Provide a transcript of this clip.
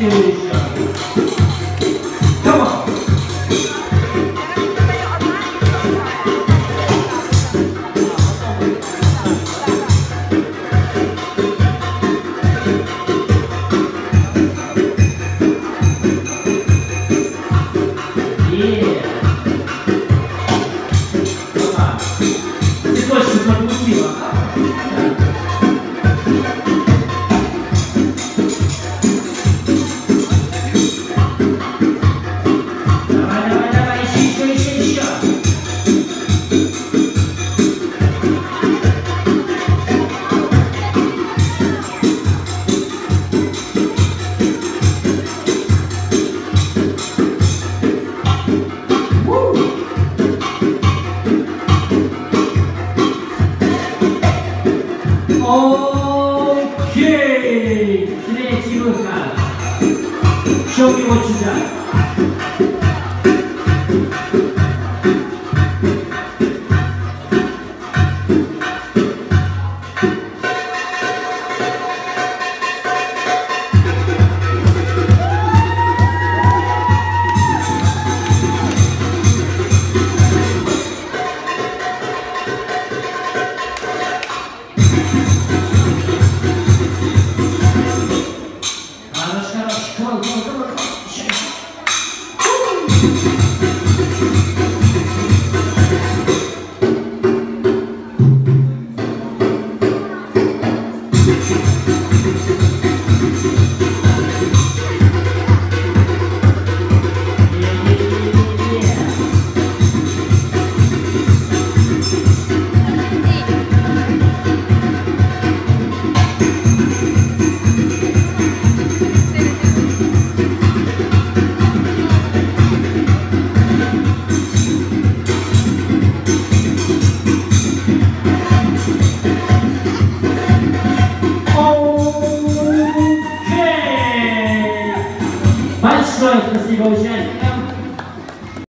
Перекрепите еще. Come 예! 그래, 지금, 쇼기 멋진다. 自動支配